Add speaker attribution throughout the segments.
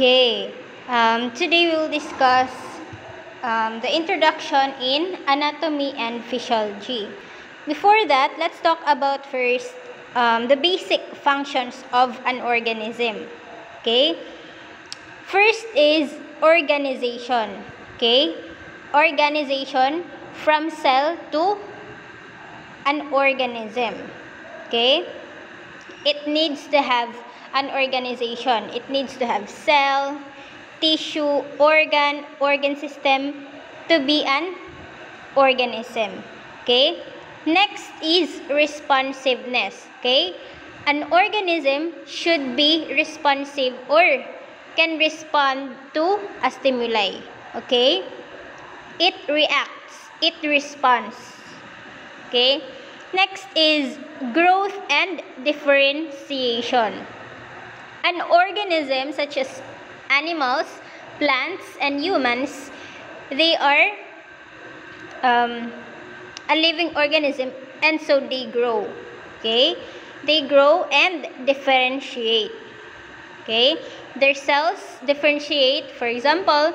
Speaker 1: Okay, um, today we will discuss um, the introduction in anatomy and physiology. Before that, let's talk about first um, the basic functions of an organism. Okay, first is organization. Okay, organization from cell to an organism. Okay, it needs to have an organization. It needs to have cell, tissue, organ, organ system to be an organism. Okay? Next is responsiveness. Okay? An organism should be responsive or can respond to a stimuli. Okay? It reacts. It responds. Okay? Next is growth and differentiation. An organism such as animals, plants, and humans, they are um, a living organism and so they grow. Okay? They grow and differentiate. Okay? Their cells differentiate, for example,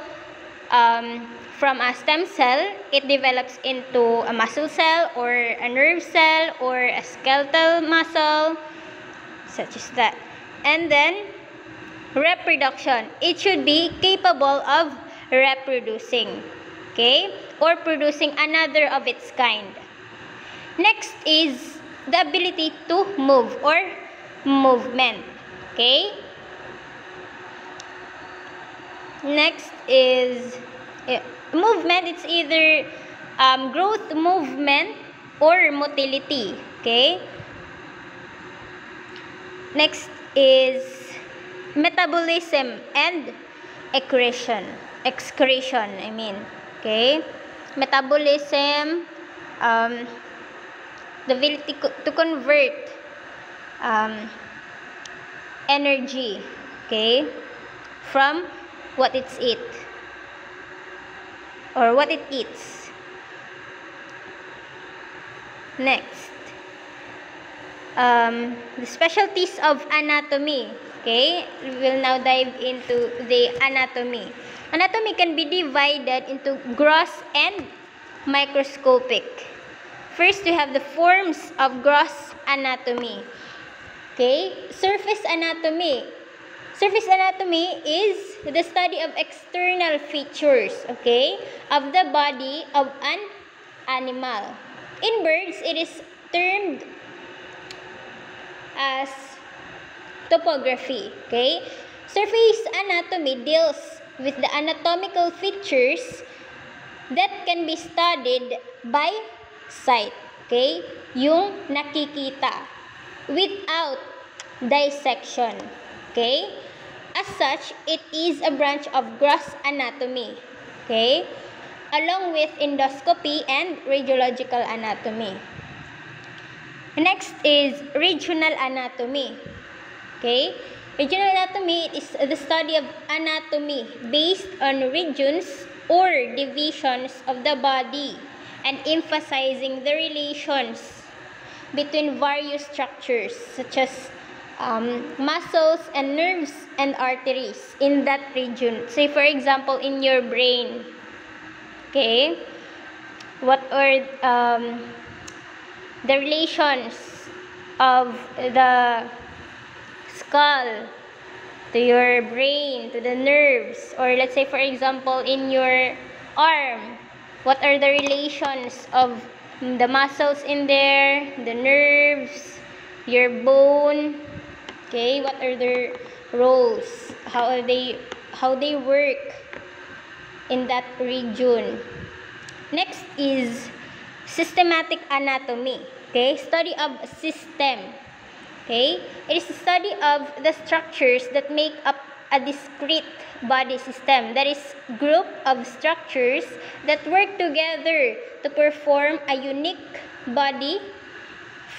Speaker 1: um, from a stem cell, it develops into a muscle cell or a nerve cell or a skeletal muscle, such as that. And then, reproduction. It should be capable of reproducing. Okay? Or producing another of its kind. Next is the ability to move or movement. Okay? Next is eh, movement. It's either um, growth movement or motility. Okay? Next is metabolism and excretion. Excretion, I mean. Okay? Metabolism, um, the ability to convert um, energy, okay, from what it's eat or what it eats. Next um, the specialties of anatomy. Okay, we will now dive into the anatomy. Anatomy can be divided into gross and microscopic. First, we have the forms of gross anatomy. Okay, surface anatomy. Surface anatomy is the study of external features, okay, of the body of an animal. In birds, it is termed as topography. Okay? Surface anatomy deals with the anatomical features that can be studied by sight. Okay? Yung nakikita without dissection. Okay? As such, it is a branch of gross anatomy. Okay? Along with endoscopy and radiological anatomy. Next is regional anatomy. Okay? Regional anatomy is the study of anatomy based on regions or divisions of the body and emphasizing the relations between various structures such as um, muscles and nerves and arteries in that region. Say for example in your brain. Okay? What are um, the relations of the skull to your brain, to the nerves, or let's say for example in your arm, what are the relations of the muscles in there, the nerves, your bone, okay, what are their roles, how are they, how they work in that region. Next is systematic anatomy. Okay, study of system. Okay, it is study of the structures that make up a discrete body system. That is group of structures that work together to perform a unique body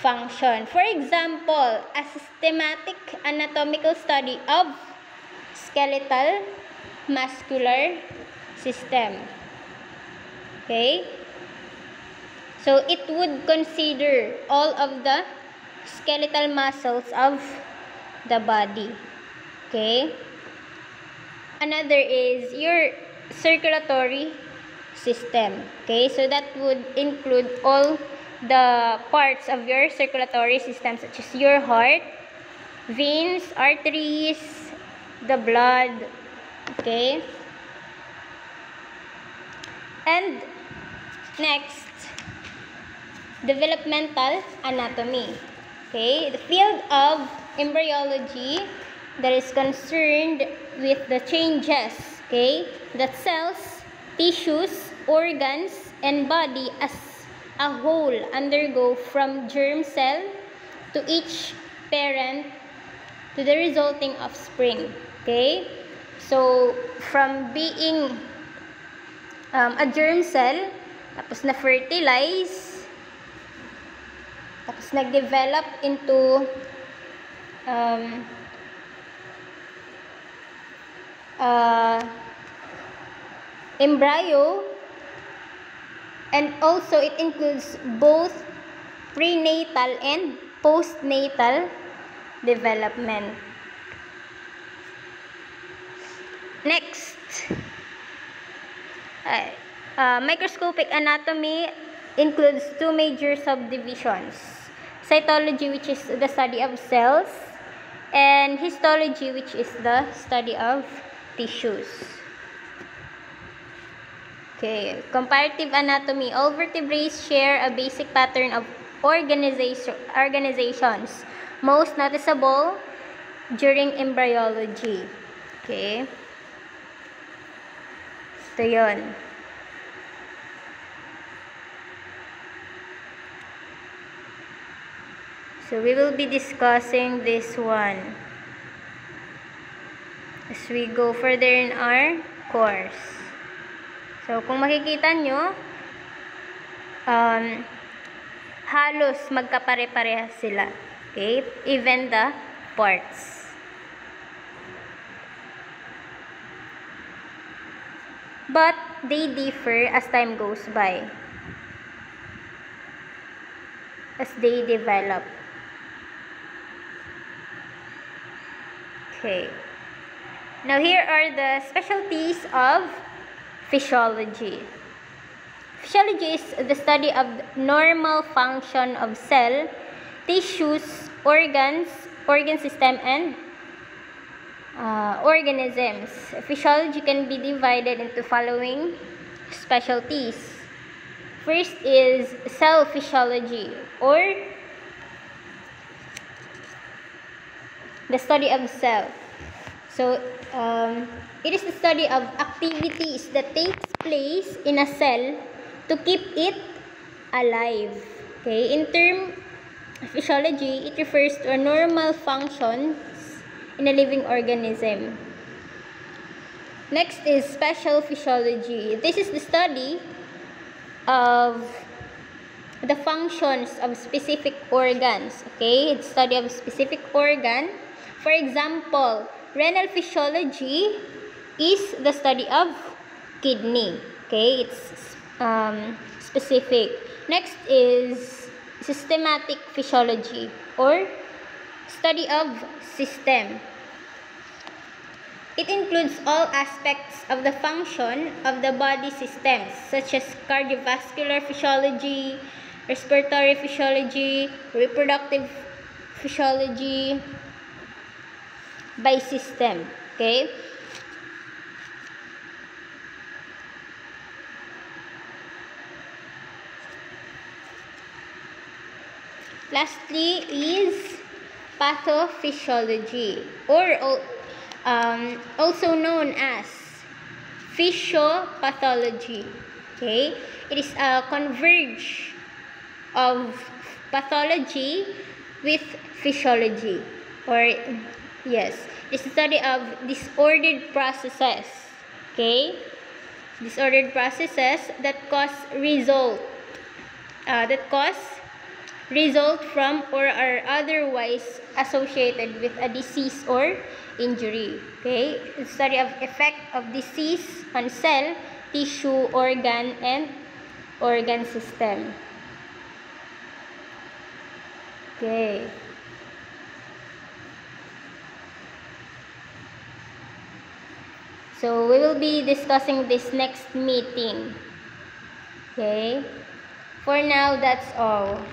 Speaker 1: function. For example, a systematic anatomical study of skeletal muscular system. Okay? So it would consider all of the skeletal muscles of the body. Okay? another is your circulatory system. Okay, so that would include all the parts of your circulatory system such as your heart, veins, arteries, the blood, okay? And next, developmental anatomy. Okay, the field of embryology that is concerned with the changes, okay, that cells, tissues, organs, and body as a whole undergo from germ cell to each parent to the resulting offspring. Okay? So, from being um, a germ cell, tapos na-fertilize, tapos nag-develop into um, uh, embryo, and also it includes both prenatal and postnatal development. Next, uh, uh, microscopic anatomy includes two major subdivisions. Cytology, which is the study of cells, and histology, which is the study of tissues. Okay, comparative anatomy. All vertebrates share a basic pattern of organization, organizations, most noticeable during embryology. Okay. Ito yun. So, we will be discussing this one as we go further in our course. So, kung makikita nyo, um, halos magkapare-parehas sila. Okay? Even the parts. But, they differ as time goes by. As they develop. Okay. Now, here are the specialties of physiology. Physiology is the study of normal function of cell, tissues, organs, organ system, and uh, organisms. Physiology can be divided into following specialties. First is cell physiology or the study of cell. So, um, it is the study of activities that takes place in a cell to keep it alive. Okay, in term of physiology, it refers to a normal functions in a living organism. Next is special physiology. This is the study of the functions of specific organs. Okay, it's study of specific organ for example, renal physiology is the study of kidney. Okay, it's um, specific. Next is systematic physiology or study of system. It includes all aspects of the function of the body systems such as cardiovascular physiology, respiratory physiology, reproductive physiology, by system. Okay? Lastly is pathophysiology or um, also known as physiopathology. Okay? It is a converge of pathology with physiology or Yes, the study of disordered processes. Okay? Disordered processes that cause result. Uh, that cause result from or are otherwise associated with a disease or injury. Okay? The study of effect of disease on cell, tissue, organ, and organ system. Okay. So, we will be discussing this next meeting. Okay? For now, that's all.